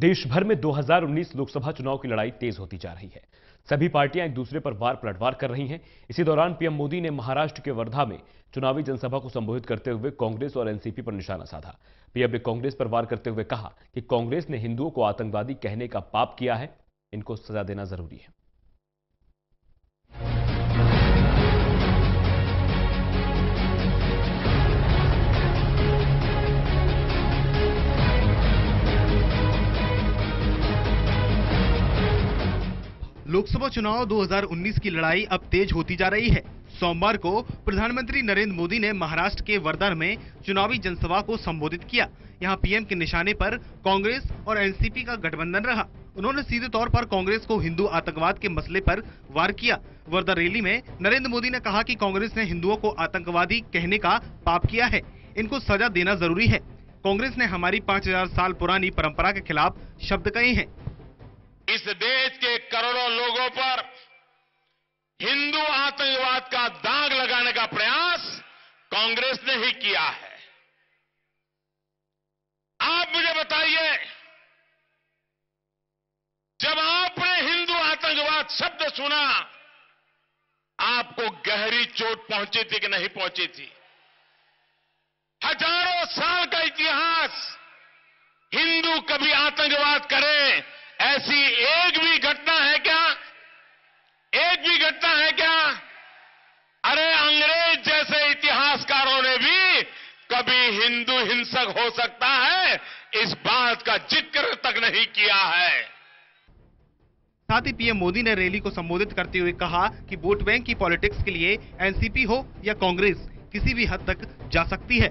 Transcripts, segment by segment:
देश भर में 2019 लोकसभा चुनाव की लड़ाई तेज होती जा रही है। सभी पार्टियाँ एक दूसरे पर वार पलटवार कर रही हैं। इसी दौरान पीएम मोदी ने महाराष्ट्र के वर्धा में चुनावी जनसभा को संबोधित करते हुए कांग्रेस और एनसीपी पर निशाना साधा। पीएम ने कांग्रेस पर वार करते हुए कहा कि कांग्रेस ने हिंदुओं को आतंकवादी कहने का पाप किया है। इनको सजा देना ज़रूरी है। लोकसभा चुनाव 2019 की लड़ाई अब तेज होती जा रही है। सोमवार को प्रधानमंत्री नरेंद्र मोदी ने महाराष्ट्र के वर्धा में चुनावी जनसभा को संबोधित किया। यहाँ पीएम के निशाने पर कांग्रेस और एनसीपी का गठबंधन रहा। उन्होंने सीधे तौर पर कांग्रेस को हिंदू आतंकवाद के मसले पर वार किया। वर्धा रैली में नरेंद्र मोदी ने कहा कि कांग्रेस ने हिंदुओं को आतंकवादी कहने का पाप किया है। इनको सजा देना ज़रूरी है। कांग्रेस ने हमारी 5000 साल पुरानी परंपरा के खिलाफ शब्द कहे हैं। इस देश के करोड़ों लोगों पर हिंदू आतंकवाद का दाग लगाने का प्रयास कांग्रेस ने ही किया है। आप मुझे बताइए, जब आपने हिंदू आतंकवाद शब्द सुना, आपको गहरी चोट पहुँची थी कि नहीं पहुँची थी? हज़ारों साल का इतिहास हिंदू कभी आतंकवाद करें ऐसी एक भी घटना है क्या? एक भी घटना है क्या? अरे अंग्रेज़ जैसे इतिहासकारों ने भी कभी हिंदू हिंसक हो सकता है, इस बात का ज़िक्र तक नहीं किया है। साथ ही पीएम मोदी ने रैली को संबोधित करते हुए कहा कि वोट बैंक की पॉलिटिक्स के लिए एनसीपी हो या कांग्रेस, किसी भी हद तक जा सकती है।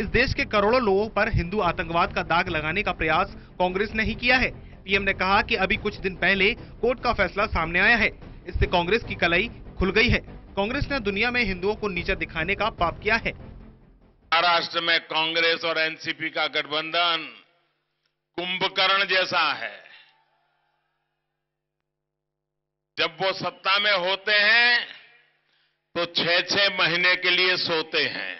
इस देश के करोड़ों लोगों पर हिंदू आतंकवाद का दाग लगाने का प्रयास कांग्रेस ने ही किया है। पीएम ने कहा कि अभी कुछ दिन पहले कोर्ट का फैसला सामने आया है। इससे कांग्रेस की कलाई खुल गई है। कांग्रेस ने दुनिया में हिंदुओं को नीचा दिखाने का पाप किया है। महाराष्ट्र में कांग्रेस और एनसीपी का गठबंधन कुंभकर्ण जैसा है। जब वो सत्ता में होते हैं तो छह छह महीने के लिए सोते हैं।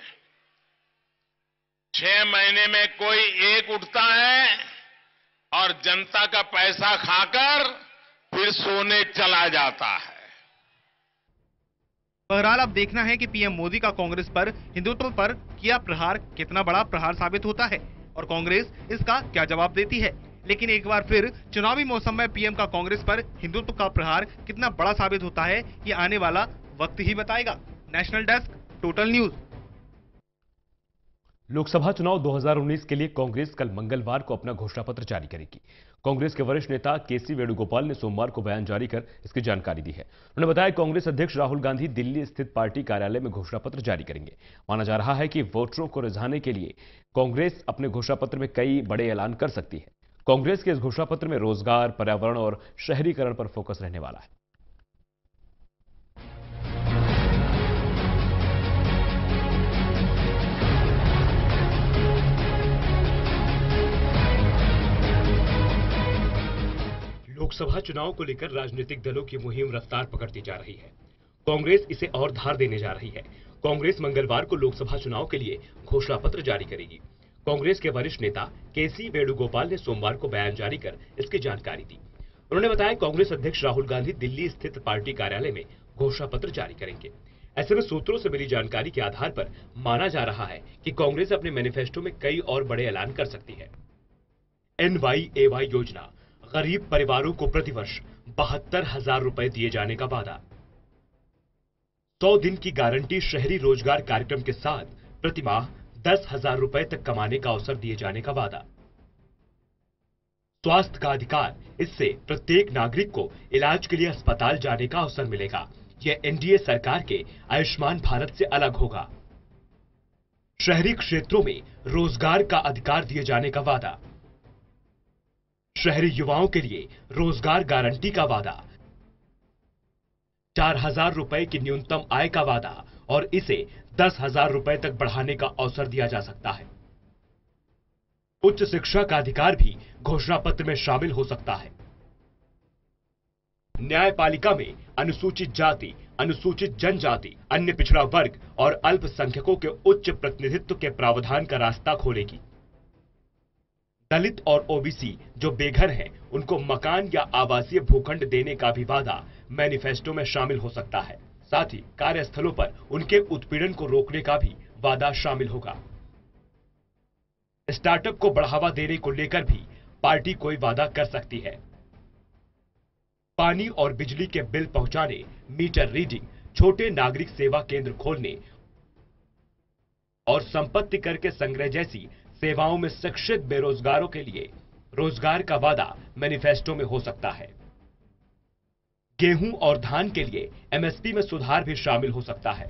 छह महीने में कोई एक उठता है और जनता का पैसा खाकर फिर सोने चला जाता है। बहरहाल, अब देखना है कि पीएम मोदी का कांग्रेस पर हिंदुत्व पर किया प्रहार कितना बड़ा प्रहार साबित होता है और कांग्रेस इसका क्या जवाब देती है? लेकिन एक बार फिर चुनावी मौसम में पीएम का कांग्रेस पर हिंदुत्व का प्रहार कितना बड़ा साबित होता है, ये आने वाला वक्त ही बताएगा। National desk, total news. Lok Sabha चुनाव 2019 के लिए कांग्रेस कल मंगलवार को अपना घोषणा पत्र जारी करेगी। कांग्रेस के वरिष्ठ नेता केसी वेणुगोपाल ने सोमवार को बयान जारी कर इसकी जानकारी दी है। उन्होंने बताया कांग्रेस अध्यक्ष राहुल गांधी दिल्ली स्थित पार्टी कार्यालय में घोषणा पत्र जारी करेंगे। माना जा रहा है कि वोटरों को रिझाने के लिए कांग्रेस अपने घोषणा पत्र में कई बड़े ऐलान कर सकती है। कांग्रेस के इस घोषणा पत्र में रोज़गार, पर्यावरण और शहरीकरण पर फोकस रहने वाला है। लोकसभा चुनाव को लेकर राजनीतिक दलों की मुहिम रफ्तार पकड़ती जा रही है। कांग्रेस इसे और धार देने जा रही है। कांग्रेस मंगलवार को लोकसभा चुनाव के लिए घोषणा पत्र जारी करेगी। कांग्रेस के वरिष्ठ नेता केसी वेणुगोपाल ने सोमवार को बयान जारी कर इसकी जानकारी दी। उन्होंने बताया, कांग्रेस अध्यक्ष राहुल गांधी दिल्ली स्थित पार्टी कार्यालय में घोषणा पत्र जारी करेंगे। ऐसे में सूत्रों से मिली जानकारी के आधार पर माना जा रहा है कि कांग्रेस अपने मैनिफेस्टो में कई और बड़े ऐलान कर सकती है। एनवाईएवाई योजना गरीब परिवारों को प्रतिवर्ष बहत्तर हज़ार रुपए दिए जाने का वादा। सौ दिन की गारंटी शहरी रोज़गार कार्यक्रम के साथ प्रतिमाह दस हज़ार रुपए तक कमाने का अवसर दिए जाने का वादा। स्वास्थ्य का अधिकार, इससे प्रत्येक नागरिक को इलाज के लिए अस्पताल जाने का अवसर मिलेगा। यह एनडीए सरकार के आयुष्मान भारत से अलग होगा। शहरी क्षेत्रों में रोज़गार का अधिकार दिए जाने का वादा। शहरी युवाओं के लिए रोज़गार गारंटी का वादा। चार हज़ार रुपए की न्यूनतम आय का वादा और इसे दस हज़ार रुपए तक बढ़ाने का अवसर दिया जा सकता है। उच्च शिक्षा का अधिकार भी घोषणा पत्र में शामिल हो सकता है। न्यायपालिका में अनुसूचित जाति, अनुसूचित जनजाति, अन्य पिछड़ा वर्ग और अल्पसंख्यकों के उच्च प्रतिनिधित्व के प्रावधान का रास्ता खोलेगी। दलित और ओबीसी जो बेघर हैं, उनको मकान या आवासीय भूखंड देने का भी वादा मैनिफेस्टो में शामिल हो सकता है। साथ ही कार्यस्थलों पर उनके उत्पीड़न को रोकने का भी वादा शामिल होगा। स्टार्टअप को बढ़ावा देने को लेकर भी पार्टी कोई वादा कर सकती है। पानी और बिजली के बिल पहुँचाने, मीटर रीडिंग, छोटे नागरिक सेवा केंद्र खोलने और संपत्ति कर के संग्रह जैसी सेवाओं में शिक्षित बेरोजगारों के लिए रोज़गार का वादा मैनिफेस्टो में हो सकता है। गेहूँ और धान के लिए एमएसपी में सुधार भी शामिल हो सकता है।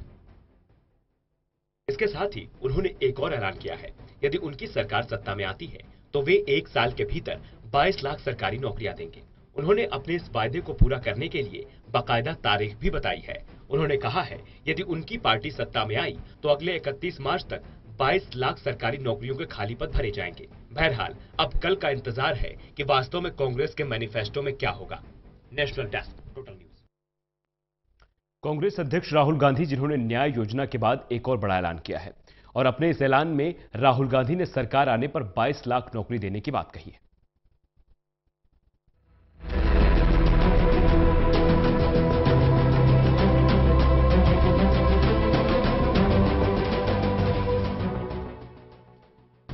इसके साथ ही उन्होंने एक और ऐलान किया है। यदि उनकी सरकार सत्ता में आती है तो वे एक साल के भीतर 22 लाख सरकारी नौकरियाँ देंगे। उन्होंने अपने इस वायदे को पूरा करने के लिए बाकायदा तारीख भी बताई है। उन्होंने कहा है, यदि उनकी पार्टी सत्ता में आई तो अगले 31 मार्च तक 22 लाख सरकारी नौकरियों के खाली पद भरे जाएँगे। बहरहाल, अब कल का इंतज़ार है कि वास्तव में कांग्रेस के मैनिफेस्टो में क्या होगा। National desk, total news. Congress अध्यक्ष राहुल गांधी, जिन्होंने न्याय योजना के बाद एक और बड़ा ऐलान किया है और अपने इस ऐलान में राहुल गांधी ने सरकार आने पर 22 लाख नौकरी देने की बात कही है।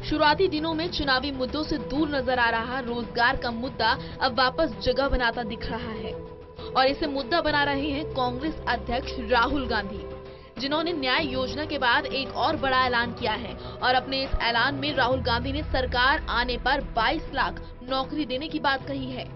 शुरुआती दिनों में चुनावी मुद्दों से दूर नज़र आ रहा रोज़गार का मुद्दा अब वापस जगह बनाता दिख रहा है। और इसे मुद्दा बना रहे हैं कांग्रेस अध्यक्ष राहुल गांधी, जिन्होंने न्याय योजना के बाद एक और बड़ा ऐलान किया है। और अपने इस ऐलान में राहुल गांधी ने सरकार आने पर 22 लाख नौकरी देने की बात कही है।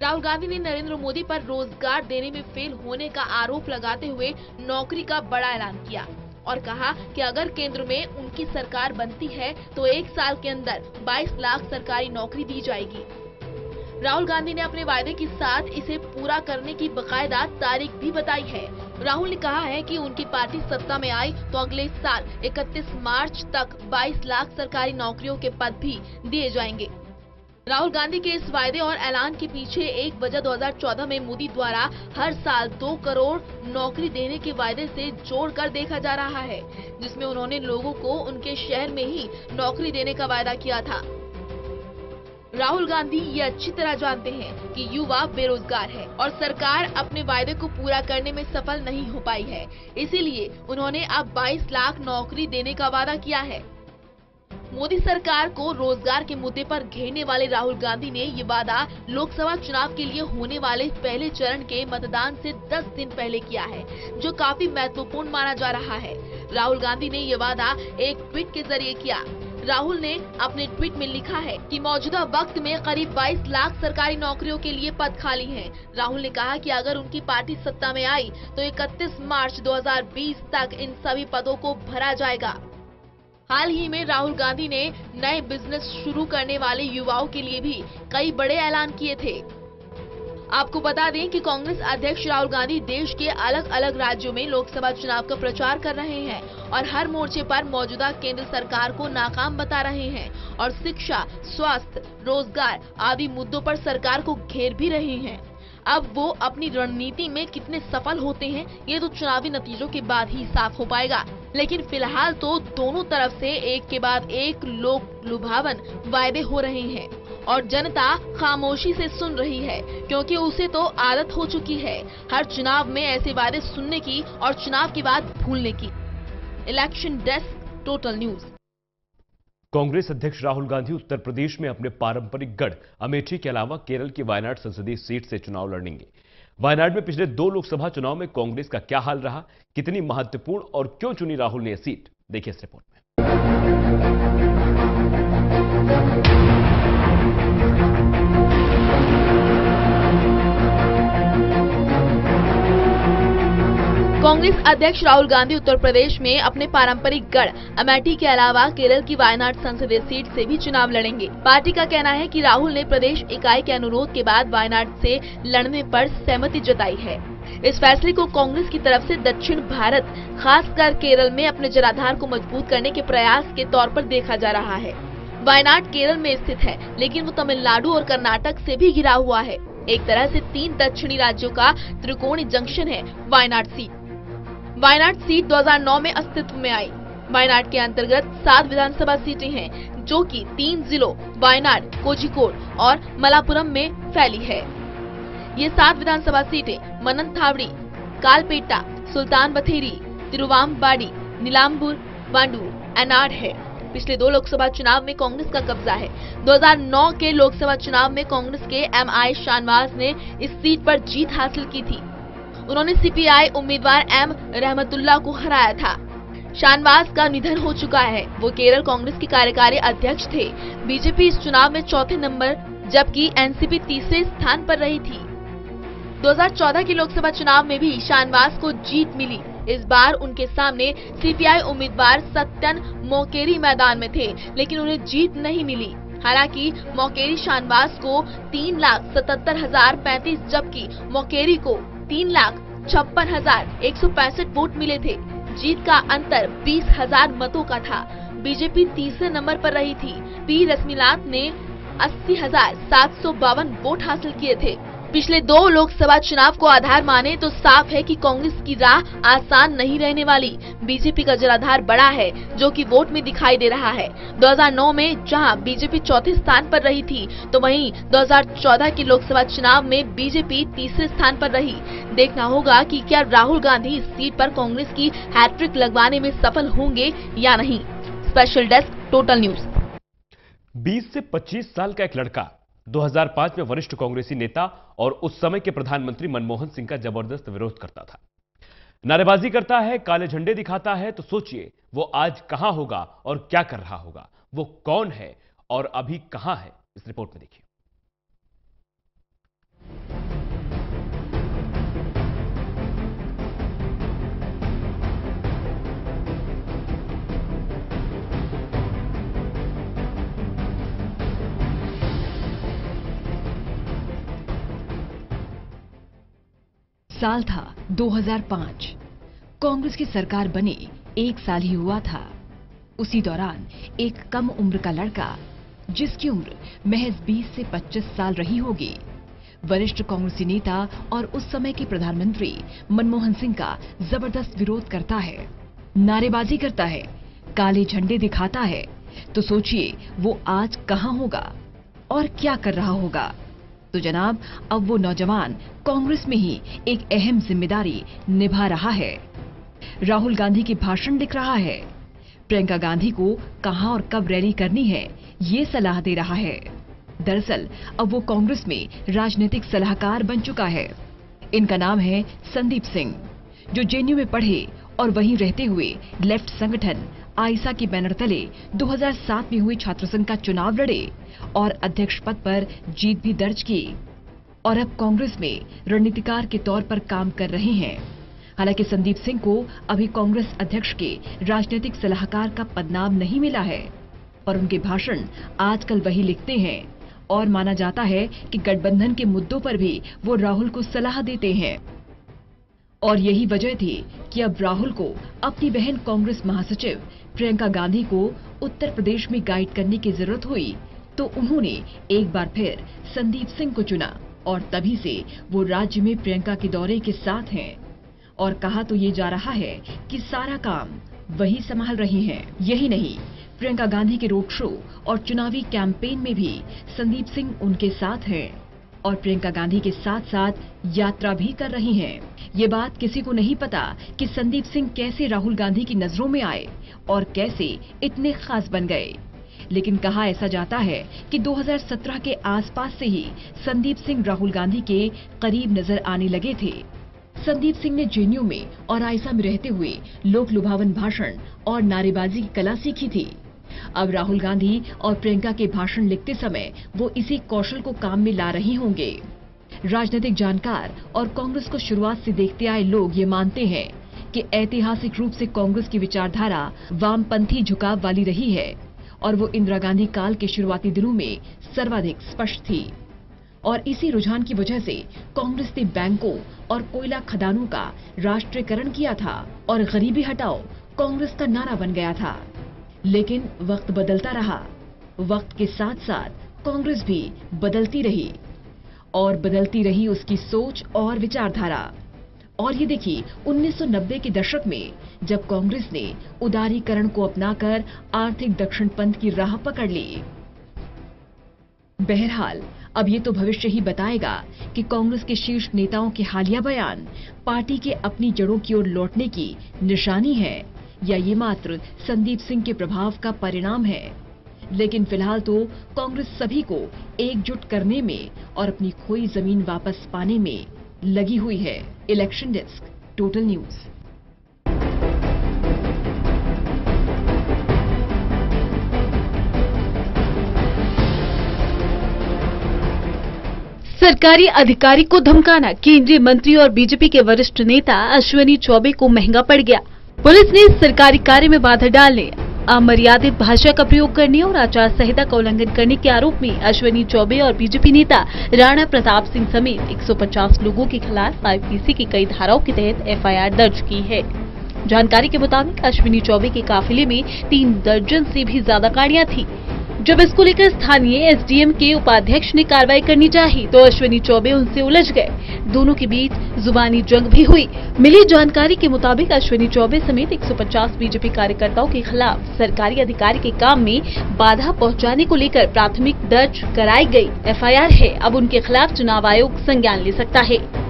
राहुल गांधी ने नरेंद्र मोदी पर रोज़गार देने में फेल होने का आरोप लगाते हुए नौकरी का बड़ा ऐलान किया। और कहा कि अगर केंद्र में उनकी सरकार बनती है तो एक साल के अंदर 22 लाख सरकारी नौकरी दी जाएगी। राहुल गांधी ने अपने वायदे के साथ इसे पूरा करने की बकायदा तारीख भी बताई है। राहुल ने कहा है कि उनकी पार्टी सत्ता में आई तो अगले साल 31 मार्च तक 22 लाख सरकारी नौकरियों के पद भी दिए जाएँगे। राहुल गांधी के इस वायदे और ऐलान के पीछे एक वजह 2014 में मोदी द्वारा हर साल दो करोड़ नौकरी देने के वायदे से जोड़कर देखा जा रहा है, जिसमें उन्होंने लोगों को उनके शहर में ही नौकरी देने का वायदा किया था। राहुल गांधी ये अच्छी तरह जानते हैं कि युवा बेरोजगार है और सरकार अपने वायदे को पूरा करने में सफल नहीं हो पाई है। इसीलिए उन्होंने अब 22 लाख नौकरी देने का वादा किया है। मोदी सरकार को रोज़गार के मुद्दे पर घेरने वाले राहुल गांधी ने ये वादा लोकसभा चुनाव के लिए होने वाले पहले चरण के मतदान से 10 दिन पहले किया है, जो काफ़ी महत्वपूर्ण माना जा रहा है। राहुल गांधी ने ये वादा एक ट्वीट के ज़रिए किया। राहुल ने अपने ट्वीट में लिखा है कि मौजूदा वक्त में करीब 22 लाख सरकारी नौकरियों के लिए पद खाली हैं। राहुल ने कहा कि अगर उनकी पार्टी सत्ता में आई तो 31 मार्च 2020 तक इन सभी पदों को भरा जाएगा। हाल ही में राहुल गांधी ने नए बिज़नेस शुरू करने वाले युवाओं के लिए भी कई बड़े ऐलान किए थे। आपको बता दें कि कांग्रेस अध्यक्ष राहुल गांधी देश के अलग अलग राज्यों में लोकसभा चुनाव का प्रचार कर रहे हैं और हर मोर्चे पर मौजूदा केंद्र सरकार को नाकाम बता रहे हैं और शिक्षा, स्वास्थ्य, रोज़गार आदि मुद्दों पर सरकार को घेर भी रहे हैं। अब वो अपनी रणनीति में कितने सफल होते हैं, ये तो चुनावी नतीजों के बाद ही साफ़ हो पाएगा। लेकिन फ़िलहाल तो दोनों तरफ़ से एक के बाद एक लोक लुभावन वायदे हो रहे हैं और जनता खामोशी से सुन रही है, क्योंकि उसे तो आदत हो चुकी है हर चुनाव में ऐसे वायदे सुनने की और चुनाव के बाद भूलने की। Election desk, total news. Congress अध्यक्ष राहुल गांधी उत्तर प्रदेश में अपने पारंपरिक गढ़ अमेठी के अलावा केरल की वायनाड संसदीय सीट से चुनाव लड़ेंगे। वायनाड में पिछले दो लोकसभा चुनाव में कांग्रेस का क्या हाल रहा, कितनी महत्वपूर्ण और क्यों चुनी राहुल ने यह सीट, देखिए इस रिपोर्ट में। कांग्रेस अध्यक्ष राहुल गांधी उत्तर प्रदेश में अपने पारंपरिक गढ़, अमेठी के अलावा केरल की वायनाड संसदीय सीट से भी चुनाव लड़ेंगे। पार्टी का कहना है कि राहुल ने प्रदेश इकाई के अनुरोध के बाद वायनाड से लड़ने पर सहमति जताई है। इस फैसले को कांग्रेस की तरफ़ से दक्षिण भारत, खासकर केरल में अपने जनाधार को मज़बूत करने के प्रयास के तौर पर देखा जा रहा है। वायनाड केरल में स्थित है, लेकिन वो तमिलनाडु और कर्नाटक से भी घिरा हुआ है। एक तरह से तीन दक्षिणी राज्यों का त्रिकोणी जंक्शन है वायनाड सीट। वायनाड सीट 2009 में अस्तित्व में आई। वायनाड के अंतर्गत सात विधानसभा सीटें हैं, जो कि तीन जिलों, वायनाड, कोझिकोड और मलापुरम में फैली है। ये सात विधानसभा सीटें मनन थावड़ी कालपेटा सुल्तान बथेरी, तिरुवामबाड़ी नीलाम्बुर वांडूर एनाड है। पिछले दो लोकसभा चुनाव में कांग्रेस का कब्जा है। 2009 के लोकसभा चुनाव में कांग्रेस के एम आई शानवाज ने इस सीट पर जीत हासिल की थी। उन्होंने सीपीआई उम्मीदवार एम रहमतुल्ला को हराया था। शानवाज का निधन हो चुका है। वो केरल कांग्रेस के कार्यकारी अध्यक्ष थे। बीजेपी इस चुनाव में चौथे नंबर, जबकि एनसीपी तीसरे स्थान पर रही थी। 2014 के लोकसभा चुनाव में भी शानवाज को जीत मिली। इस बार उनके सामने सीपीआई उम्मीदवार सत्यन मोकेरी मैदान में थे, लेकिन उन्हें जीत नहीं मिली। हालाँकि मोकेरी शानवास को तीन लाख सतहत्तर हज़ार पैंतीस, जबकि मोकेरी को तीन लाख छप्पन हज़ार एक सौ पैंसठ वोट मिले थे। जीत का अंतर बीस हज़ार मतों का था। बीजेपी तीसरे नंबर पर रही थी। पी रश्मिलात ने अस्सी हज़ार सात सौ बावन वोट हासिल किए थे। पिछले दो लोकसभा चुनाव को आधार माने तो साफ़ है कि कांग्रेस की राह आसान नहीं रहने वाली। बीजेपी का जलाधार बड़ा है, जो कि वोट में दिखाई दे रहा है। 2009 में जहाँ बीजेपी चौथे स्थान पर रही थी तो वहीं 2014 के लोकसभा चुनाव में बीजेपी तीसरे स्थान पर रही। देखना होगा कि क्या राहुल गांधी इस सीट पर कांग्रेस की हैट्रिक लगवाने में सफल होंगे या नहीं। Special desk, total news. 20 से 25 साल का एक लड़का 2005 में वरिष्ठ कांग्रेसी नेता और उस समय के प्रधानमंत्री मनमोहन सिंह का ज़बरदस्त विरोध करता था। नारेबाजी करता है, काले झंडे दिखाता है तो सोचिए, वो आज कहाँ होगा और क्या कर रहा होगा? वो कौन है और अभी कहाँ है? इस रिपोर्ट में देखिए। साल था 2005 कांग्रेस की सरकार बने, एक साल ही हुआ था। उसी दौरान एक कम उम्र का लड़का, जिसकी उम्र महज 20 से 25 साल रही होगी, वरिष्ठ कांग्रेसी नेता और उस समय के प्रधानमंत्री मनमोहन सिंह का ज़बरदस्त विरोध करता है, नारेबाजी करता है, काले झंडे दिखाता है। तो सोचिए, वो आज कहाँ होगा और क्या कर रहा होगा? तो जनाब, अब वो नौजवान कांग्रेस में ही एक अहम ज़िम्मेदारी निभा रहा है। राहुल गांधी के भाषण लिख रहा है। प्रियंका गांधी को कहाँ और कब रैली करनी है, ये सलाह दे रहा है। दरअसल, अब वो कांग्रेस में राजनीतिक सलाहकार बन चुका है। इनका नाम है संदीप सिंह, जो जेएनयू में पढ़े और वहीं रहते हुए लेफ़्ट संगठन आइसा के बैनर तले 2007 में हुए छात्र संघ का चुनाव लड़े और अध्यक्ष पद पर जीत भी दर्ज की। और अब कांग्रेस में रणनीतिकार के तौर पर काम कर रहे हैं। हालाँकि संदीप सिंह को अभी कांग्रेस अध्यक्ष के राजनीतिक सलाहकार का पदनाम नहीं मिला है, पर उनके भाषण आजकल वही लिखते हैं। और माना जाता है कि गठबंधन के मुद्दों पर भी वो राहुल को सलाह देते हैं। और यही वजह थी कि अब राहुल को अपनी बहन कांग्रेस महासचिव प्रियंका गांधी को उत्तर प्रदेश में गाइड करने की ज़रूरत हुई तो उन्होंने एक बार फिर संदीप सिंह को चुना और तभी से वो राज्य में प्रियंका के दौरे के साथ हैं। और कहा तो ये जा रहा है कि सारा काम वही संभाल रही हैं। यही नहीं, प्रियंका गांधी के रोड शो और चुनावी कैंपेन में भी संदीप सिंह उनके साथ हैं। और प्रियंका गांधी के साथ साथ यात्रा भी कर रही हैं। ये बात किसी को नहीं पता कि संदीप सिंह कैसे राहुल गांधी की नज़रों में आए और कैसे इतने खास बन गए। लेकिन कहा ऐसा जाता है कि 2017 के आसपास से ही संदीप सिंह राहुल गांधी के करीब नज़र आने लगे थे। संदीप सिंह ने जेएनयू में और आयसा में रहते हुए लोक लुभावन भाषण और नारेबाजी की कला सीखी थी। अब राहुल गांधी और प्रियंका के भाषण लिखते समय वो इसी कौशल को काम में ला रही होंगे। राजनीतिक जानकार और कांग्रेस को शुरुआत से देखते आए लोग ये मानते हैं कि ऐतिहासिक रूप से कांग्रेस की विचारधारा वामपंथी झुकाव वाली रही है और वो इंदिरा गांधी काल के शुरुआती दिनों में सर्वाधिक स्पष्ट थी। और इसी रुझान की वजह से कांग्रेस ने बैंकों और कोयला खदानों का राष्ट्रीयकरण किया था और गरीबी हटाओ कांग्रेस का नारा बन गया था। लेकिन वक्त बदलता रहा। वक्त के साथ साथ कांग्रेस भी बदलती रही और बदलती रही उसकी सोच और विचारधारा। और ये देखिए 1990 के दशक में जब कांग्रेस ने उदारीकरण को अपनाकर आर्थिक दक्षिण पंथ की राह पकड़ ली। बहरहाल, अब ये तो भविष्य ही बताएगा कि कांग्रेस के शीर्ष नेताओं के हालिया बयान, पार्टी के अपनी जड़ों की ओर लौटने की निशानी है। या ये मात्र संदीप सिंह के प्रभाव का परिणाम है। लेकिन फ़िलहाल तो कांग्रेस सभी को एकजुट करने में और अपनी खोई ज़मीन वापस पाने में लगी हुई है। Election desk, total news. सरकारी अधिकारी को धमकाना, केंद्रीय मंत्री और बीजेपी के वरिष्ठ नेता अश्विनी चौबे को महँगा पड़ गया। पुलिस ने सरकारी कार्य में बाधा डालने, अमर्यादित भाषा का प्रयोग करने और आचार संहिता का उल्लंघन करने के आरोप में अश्विनी चौबे और बीजेपी नेता राणा प्रताप सिंह समेत 150 लोगों के खिलाफ आईपीसी की कई धाराओं के तहत एफआईआर दर्ज की है। जानकारी के मुताबिक अश्विनी चौबे के काफिले में तीन दर्जन से भी ज़्यादा गाड़ियाँ थी। जब इसको लेकर स्थानीय एसडीएम के उपाध्यक्ष ने कार्रवाई करनी चाहिए तो अश्विनी चौबे उनसे उलझ गए। दोनों के बीच जुबानी जंग भी हुई। मिली जानकारी के मुताबिक अश्विनी चौबे समेत 150 बीजेपी कार्यकर्ताओं के खिलाफ सरकारी अधिकारी के काम में बाधा पहुँचाने को लेकर प्राथमिक दर्ज कराई गई। एफआईआर है। अब उनके खिलाफ चुनाव आयोग संज्ञान ले सकता है।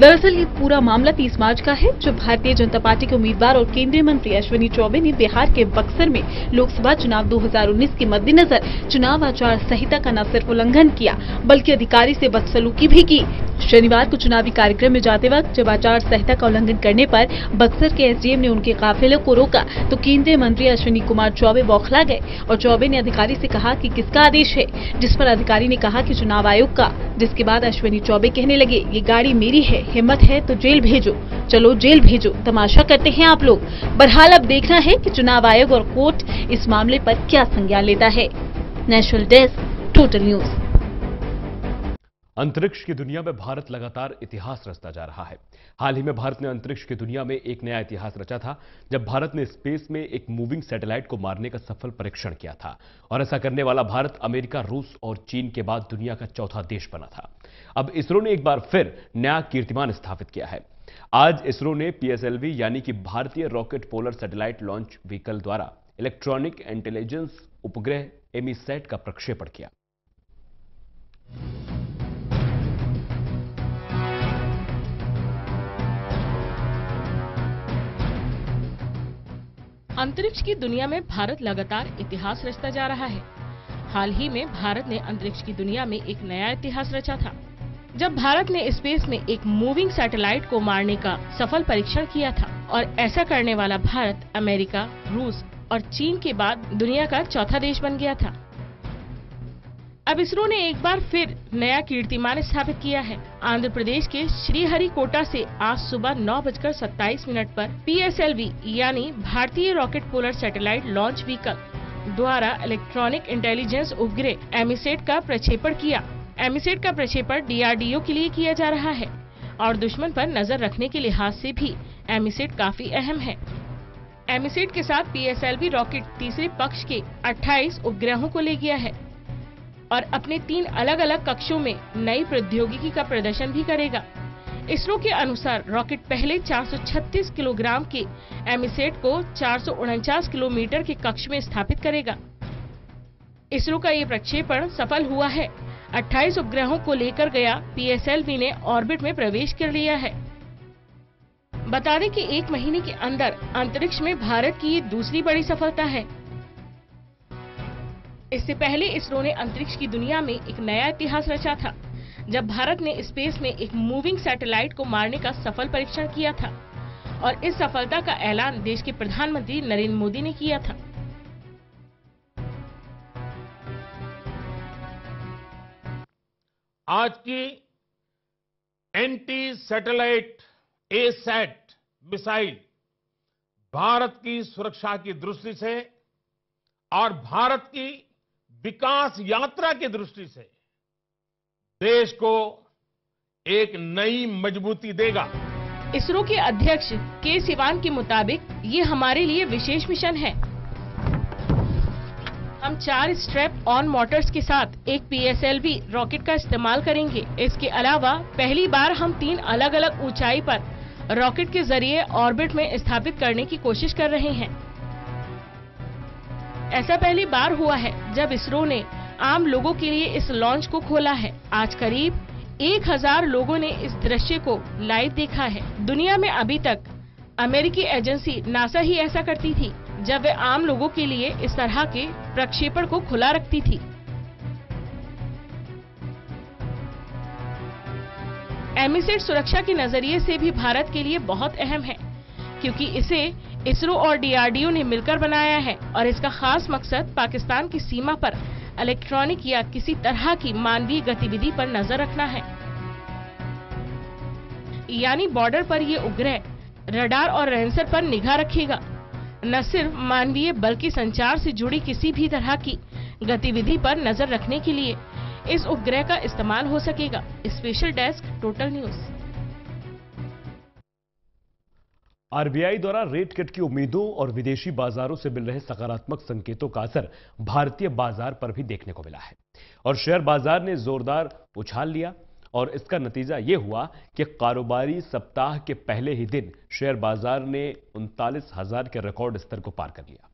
दरअसल ये पूरा मामला 30 मार्च का है, जब भारतीय जनता पार्टी के उम्मीदवार और केंद्रीय मंत्री अश्विनी चौबे ने बिहार के बक्सर में लोकसभा चुनाव 2019 के मद्देनजर चुनाव आचार संहिता का न सिर्फ़ उल्लंघन किया, बल्कि अधिकारी से बदसलूकी भी की। शनिवार को चुनावी कार्यक्रम में जाते वक्त जब आचार संहिता का उल्लंघन करने पर बक्सर के एसडीएम ने उनके काफिले को रोका तो केंद्रीय मंत्री अश्विनी कुमार चौबे बौखला गए और चौबे ने अधिकारी से कहा कि किसका आदेश है, जिस पर अधिकारी ने कहा कि चुनाव आयोग का, जिसके बाद अश्विनी चौबे कहने लगे, ये गाड़ी मेरी है, हिम्मत है तो जेल भेजो, चलो जेल भेजो, तमाशा करते हैं आप लोग। बहरहाल अब देखना है कि चुनाव आयोग और कोर्ट इस मामले पर क्या संज्ञान लेता है। National desk, total news. अंतरिक्ष की दुनिया में भारत लगातार इतिहास रचता जा रहा है। हाल ही में भारत ने अंतरिक्ष की दुनिया में एक नया इतिहास रचा था, जब भारत ने स्पेस में एक मूविंग सैटेलाइट को मारने का सफल परीक्षण किया था, और ऐसा करने वाला भारत अमेरिका, रूस और चीन के बाद दुनिया का चौथा देश बना था। अब इसरो ने एक बार फिर नया कीर्तिमान स्थापित किया है। आज इसरो ने पीएसएलवी यानी कि भारतीय rocket polar satellite launch vehicle द्वारा इलेक्ट्रॉनिक इंटेलिजेंस उपग्रह एमीसैट का प्रक्षेपण किया। अंतरिक्ष की दुनिया में भारत लगातार इतिहास रचता जा रहा है। हाल ही में भारत ने अंतरिक्ष की दुनिया में एक नया इतिहास रचा था, जब भारत ने स्पेस में एक मूविंग सैटेलाइट को मारने का सफल परीक्षण किया था और ऐसा करने वाला भारत अमेरिका, रूस और चीन के बाद दुनिया का चौथा देश बन गया था। अब इसरो ने एक बार फिर नया कीर्तिमान स्थापित किया है। आंध्र प्रदेश के श्रीहरिकोटा से आज सुबह नौ बजकर सत्ताईस मिनट पर पीएसएलवी यानी भारतीय rocket polar satellite launch vehicle द्वारा इलेक्ट्रॉनिक इंटेलिजेंस उपग्रह एमिसेट का प्रक्षेपण किया। एमिसेट का प्रक्षेपण डीआरडीओ के लिए किया जा रहा है और दुश्मन पर नज़र रखने के लिहाज से भी एमिसेट काफ़ी अहम है। एमिसेट के साथ पीएसएलवी रॉकेट तीसरे पक्ष के 28 उपग्रहों को ले गया है। और अपने तीन अलग अलग कक्षों में नई प्रौद्योगिकी का प्रदर्शन भी करेगा। इसरो के अनुसार रॉकेट पहले 436 किलोग्राम के एमिसेट को चार सौ उनचास किलोमीटर के कक्ष में स्थापित करेगा। इसरो का ये प्रक्षेपण सफल हुआ है। 28 उपग्रहों को लेकर गया पीएसएलवी ने ऑर्बिट में प्रवेश कर लिया है। बता दें कि एक महीने के अंदर अंतरिक्ष में भारत की ये दूसरी बड़ी सफलता है। इससे पहले इसरो ने अंतरिक्ष की दुनिया में एक नया इतिहास रचा था, जब भारत ने स्पेस में एक मूविंग सैटेलाइट को मारने का सफल परीक्षण किया था, और इस सफलता का ऐलान देश के प्रधानमंत्री नरेंद्र मोदी ने किया था। आज की anti satellite A SAT missile Bharat की सुरक्षा की दृष्टि से और भारत की विकास यात्रा की दृष्टि से देश को एक नई मजबूती देगा। इसरो के अध्यक्ष के सिवान के मुताबिक ये हमारे लिए विशेष मिशन है। हम चार स्ट्रैप ऑन मोटर्स के साथ एक पीएसएलवी रॉकेट का इस्तेमाल करेंगे। इसके अलावा पहली बार हम तीन अलग अलग ऊंचाई पर रॉकेट के ज़रिए ऑर्बिट में स्थापित करने की कोशिश कर रहे हैं। ऐसा पहली बार हुआ है जब इसरो ने आम लोगों के लिए इस लॉन्च को खोला है। आज करीब एक हज़ार लोगों ने इस दृश्य को लाइव देखा है। दुनिया में अभी तक अमेरिकी एजेंसी नासा ही ऐसा करती थी, जब वे आम लोगों के लिए इस तरह के प्रक्षेपण को खुला रखती थी। एमिसेट सुरक्षा के नज़रिए से भी भारत के लिए बहुत अहम है, क्योंकि इसे इसरो और डीआरडीओ ने मिलकर बनाया है और इसका खास मकसद पाकिस्तान की सीमा पर इलेक्ट्रॉनिक या किसी तरह की मानवीय गतिविधि पर नज़र रखना है। यानी बॉर्डर पर ये उपग्रह रडार और रेंसर पर निगाह रखेगा। न सिर्फ़ मानवीय, बल्कि संचार से जुड़ी किसी भी तरह की गतिविधि पर नज़र रखने के लिए इस उपग्रह का इस्तेमाल हो सकेगा। Special desk total news RBI द्वारा रेट कट की उम्मीदों और विदेशी बाजारों से मिल रहे सकारात्मक संकेतों का असर भारतीय बाज़ार पर भी देखने को मिला है। और शेयर बाज़ार ने जोरदार उछाल लिया और इसका नतीजा यह हुआ कि कारोबारी सप्ताह के पहले ही दिन शेयर बाज़ार ने उनतालीस हज़ार के रिकॉर्ड स्तर को पार कर लिया।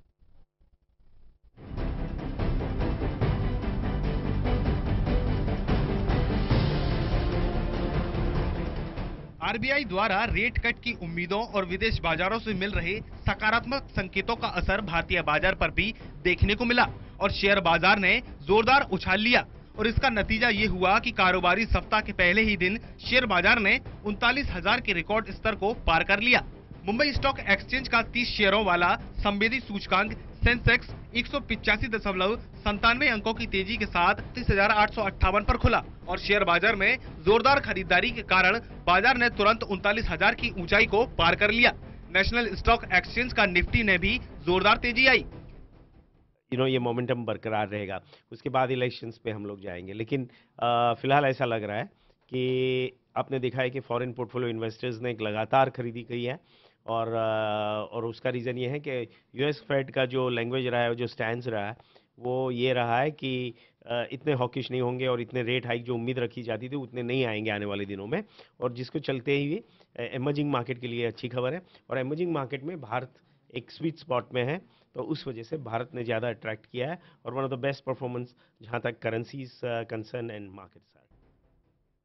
आरबीआई द्वारा रेट कट की उम्मीदों और विदेश बाजारों से मिल रहे सकारात्मक संकेतों का असर भारतीय बाज़ार पर भी देखने को मिला और शेयर बाज़ार ने जोरदार उछाल लिया। और इसका नतीजा ये हुआ कि कारोबारी सप्ताह के पहले ही दिन शेयर बाज़ार ने उनतालीस हज़ार के रिकॉर्ड स्तर को पार कर लिया। मुंबई स्टॉक एक्सचेंज का 30 शेयरों वाला संवेदी सूचकांक सेंसेक्स एक सौ पिचासी दशमलव संतानवे अंकों की तेज़ी के साथ तीस हज़ार आठ सौ अट्ठावन पर खुला। और शेयर बाज़ार में जोरदार खरीदारी के कारण बाज़ार ने तुरंत उनतालीस हज़ार की ऊंचाई को पार कर लिया। नेशनल स्टॉक एक्सचेंज का निफ्टी ने भी जोरदार तेज़ी आई। यू नो ये मोमेंटम बरकरार रहेगा। उसके बाद इलेक्शंस पे हम लोग जाएँगे। लेकिन फ़िलहाल ऐसा लग रहा है कि आपने देखा है कि फॉरेन पोर्टफोलियो इन्वेस्टर्स ने एक लगातार खरीदी की है। और और उसका रीज़न ये है कि यूएस फेड का जो लैंग्वेज रहा है, जो स्टैंड रहा है, वो ये रहा है कि इतने हॉकिश नहीं होंगे और इतने रेट हाइक जो उम्मीद रखी जाती थी, उतने नहीं आएँगे आने वाले दिनों में। और जिसको चलते ही एमर्जिंग मार्केट के लिए अच्छी खबर है। और एमर्जिंग मार्केट में भारत एक स्वीट स्पॉट में है तो उस वजह से भारत ने ज़्यादा अट्रैक्ट किया है और one of the best performance जहाँ तक करेंसीज कंसर्न एंड मार्केट्स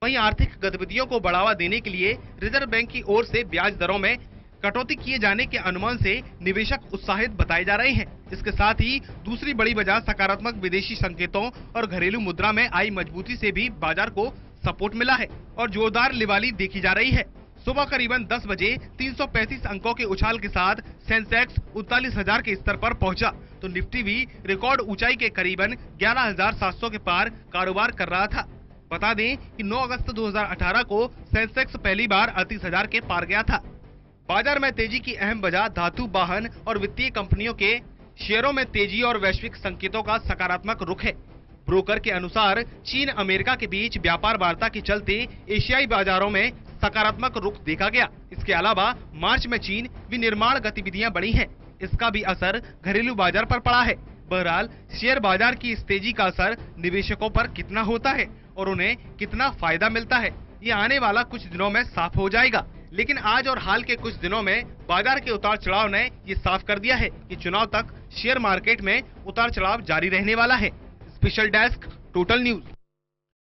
वहीं आर्थिक गतिविधियों को बढ़ावा देने के लिए रिज़र्व बैंक की ओर से ब्याज दरों में कटौती किए जाने के अनुमान से निवेशक उत्साहित बताए जा रहे हैं। इसके साथ ही दूसरी बड़ी वजह सकारात्मक विदेशी संकेतों और घरेलू मुद्रा में आई मजबूती से भी बाज़ार को सपोर्ट मिला है और जोरदार लिवाली देखी जा रही है। सुबह करीबन 10 बजे 335 अंकों के उछाल के साथ सेंसेक्स उनतालीस हज़ार के स्तर पर पहुँचा। तो निफ्टी भी रिकॉर्ड ऊंचाई के करीबन 11,700 के पार कारोबार कर रहा था। बता दें कि 9 अगस्त 2018 को सेंसेक्स पहली बार अड़तीस हज़ार के पार गया था। बाज़ार में तेज़ी की अहम वजह धातु, वाहन और वित्तीय कंपनियों के शेयरों में तेज़ी और वैश्विक संकेतों का सकारात्मक रुख है। ब्रोकर के अनुसार, चीन, अमेरिका के बीच व्यापार वार्ता के चलते एशियाई बाजारों में सकारात्मक रुख देखा गया। इसके अलावा, मार्च में चीन विनिर्माण गतिविधियाँ बढ़ी हैं। इसका भी असर घरेलू बाज़ार पर पड़ा है। बहरहाल, शेयर बाज़ार की इस तेज़ी का असर निवेशकों पर कितना होता है और उन्हें कितना फ़ायदा मिलता है, ये आने वाला कुछ दिनों में साफ़ हो जाएगा। लेकिन आज और हाल के कुछ दिनों में बाज़ार के उतार चढ़ाव ने ये साफ़ कर दिया है कि चुनाव तक शेयर मार्केट में उतार चढ़ाव जारी रहने वाला है। Special desk, total news.